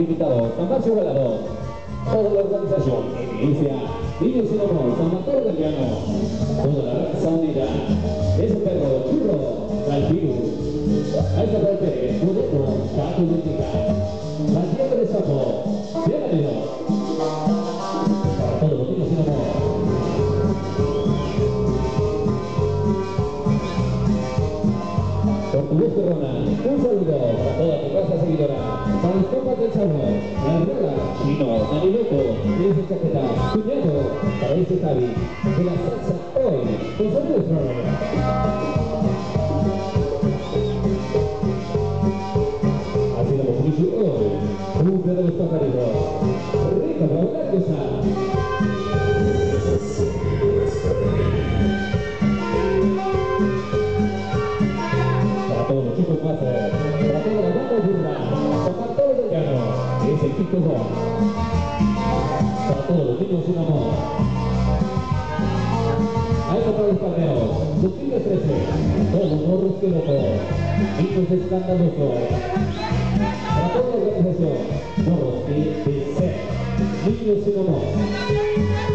invitados, Volador. Toda la organización, Iglesia, Niños sin Amor, San Mateo del Llano. Toda la raza unida. Ese perro, churro, tranquilo. A esa parte, moderno, Cato. La tierra de Sapo. Bienvenidos. Compas del la rueda, Chino, Daniloco, ese chaqueta, cuñado, para ese Javi, de la salsa hoy, con Santos Así lo mucho hoy, cumple de los pajaritos, rica para una cosa. para todos los chicos máster, para es el Kiko Rock. Para todos los niños un amor. Algo para los palmeos. Sutiles 13, todos morros que locos, niños escandalosos. Para toda la organización, morros IBC, niños sin amor.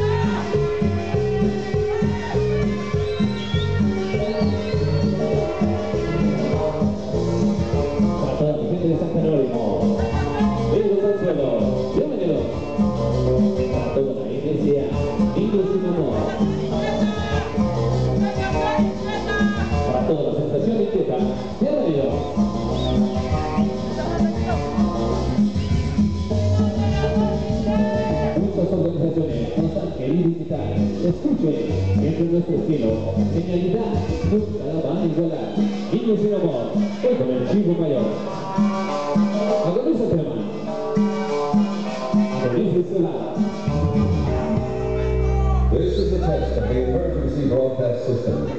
Iglesia, niños sin amor. Para toda la sensación inquieta, bienvenidos. Muchas organizaciones nos han querido invitar. Escuchen, siempre nuestro la amor, con el chico mayor. This is the test of the emergency broadcast system.